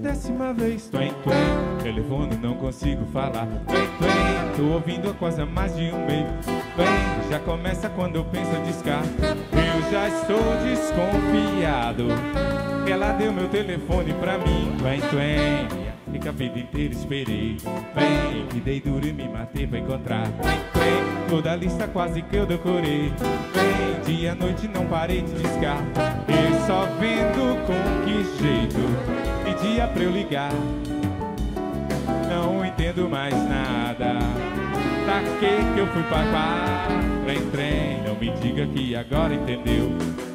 décima vez. Twen, twen, telefone não consigo falar. Twen, twen, tô ouvindo quase há mais de um mês. Twen, já começa quando eu penso em discar. Eu já estou desconfiado. Ela deu meu telefone pra mim. Twen, twen. E que a vida inteira esperei. Bem, que dei duro e me matei pra encontrar. Bem, bem, toda a lista quase que eu decorei. Bem, dia e noite não parei de discar. E só pra eu ligar. Não entendo mais nada. Pra que que eu fui pra cá? Trem, trem, não me diga que agora entendeu.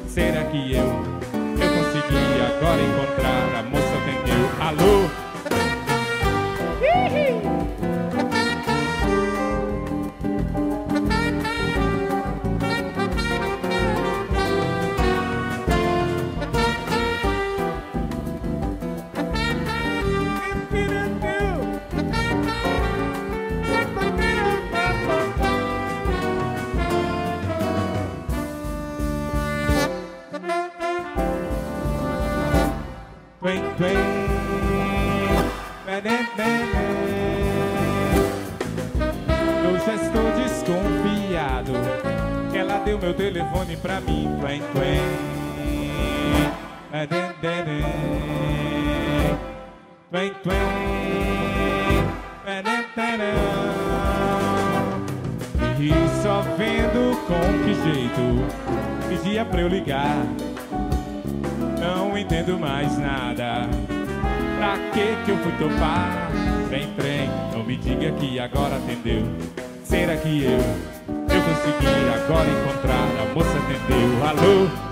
Será que eu, eu consegui agora encontrar? A moça atendeu. Alô? Já estou desconfiado. Ela deu meu telefone pra mim. Twen, twen. Twen, twen. E só vendo com que jeito pedia pra eu ligar. Não entendo mais nada. Pra que que eu fui topar? Trem, trem, não me diga que agora atendeu. Será que eu, eu consegui agora encontrar? A moça atendeu. Alô?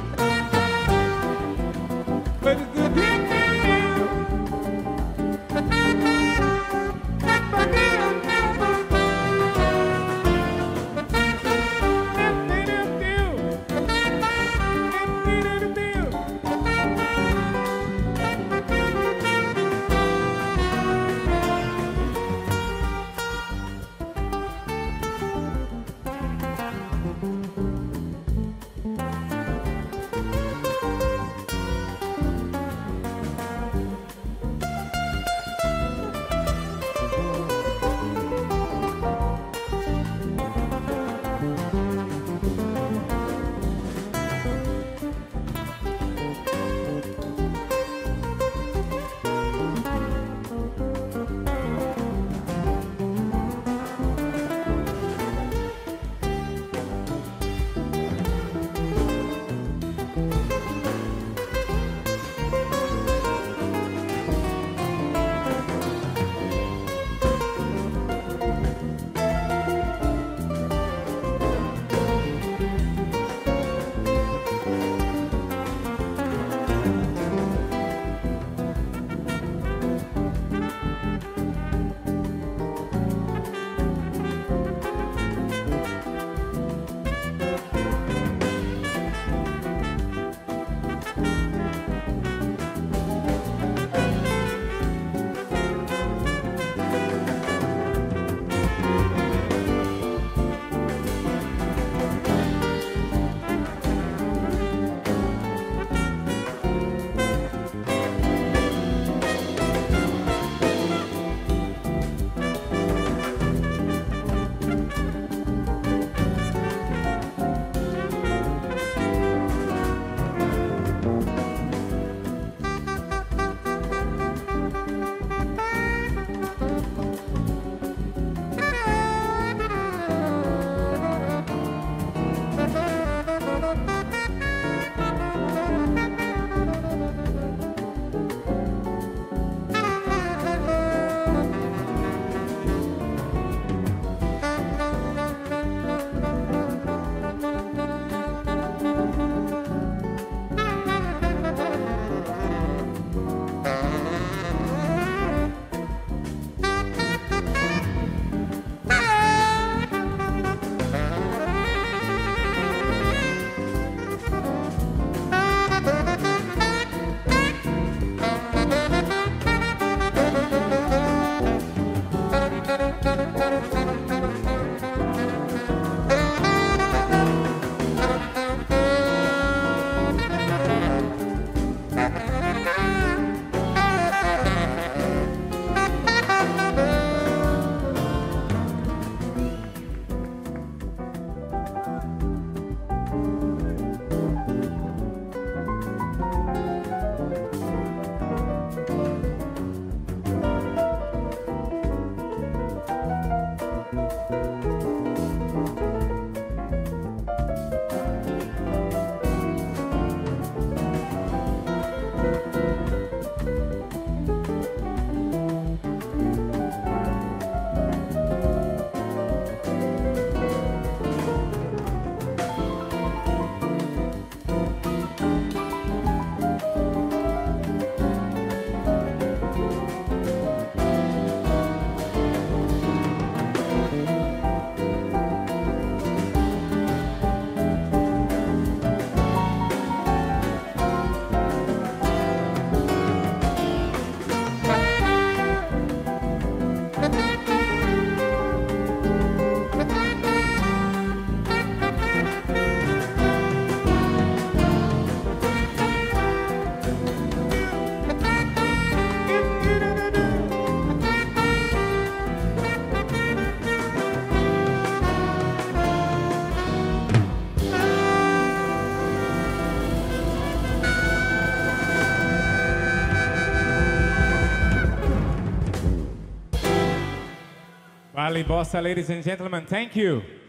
Vale Bossa, ladies and gentlemen, thank you.